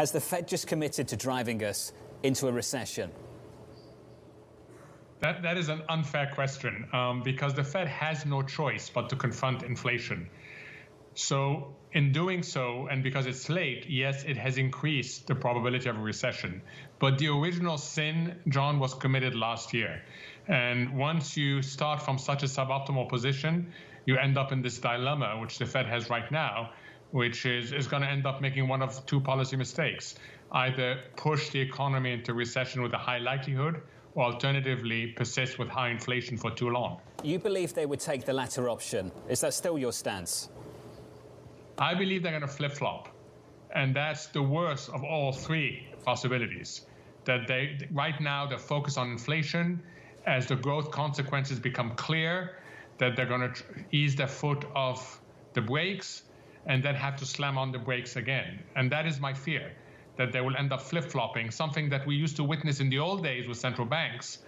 Has the Fed just committed to driving us into a recession? That, that is an unfair question um, because the Fed has no choice but to confront inflation. So, in doing so, and because it's late, yes, it has increased the probability of a recession. But the original sin, John, was committed last year. And once you start from such a suboptimal position, you end up in this dilemma, which the Fed has right now, which is, is going to end up making one of two policy mistakes either push the economy into recession with a high likelihood or alternatively persist with high inflation for too long. You believe they would take the latter option. Is that still your stance? I believe they're going to flip flop. And that's the worst of all three possibilities. That they, right now, they're focused on inflation. As the growth consequences become clear, that they're going to ease their foot off the brakes and then have to slam on the brakes again. And that is my fear that they will end up flip flopping, something that we used to witness in the old days with central banks.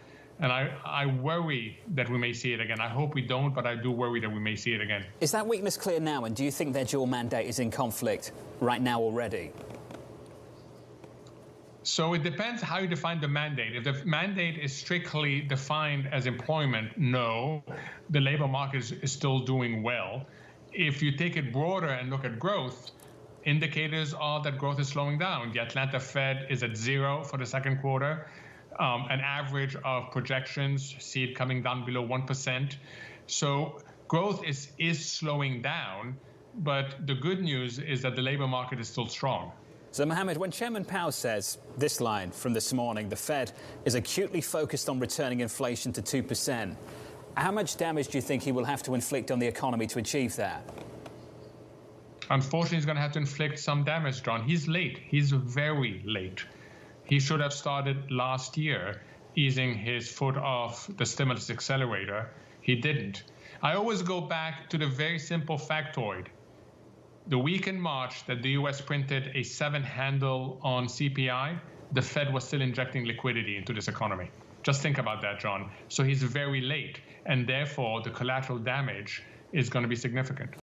And I, I worry that we may see it again. I hope we don't, but I do worry that we may see it again. Is that weakness clear now? And do you think their dual mandate is in conflict right now already? So it depends how you define the mandate. If the mandate is strictly defined as employment, no, the labor market is, is still doing well. If you take it broader and look at growth, indicators are that growth is slowing down. The Atlanta Fed is at zero for the second quarter. Um, an average of projections see it coming down below 1%. So growth is, is slowing down, but the good news is that the labor market is still strong. So, Mohamed, when Chairman Powell says this line from this morning, the Fed is acutely focused on returning inflation to 2%, how much damage do you think he will have to inflict on the economy to achieve that? unfortunately, he's going to have to inflict some damage, John. He's late. He's very late. He should have started last year easing his foot off the stimulus accelerator. He didn't. I always go back to the very simple factoid. The week in March that the US printed a seven handle on CPI, the Fed was still injecting liquidity into this economy. Just think about that, John. So he's very late, and therefore the collateral damage is going to be significant.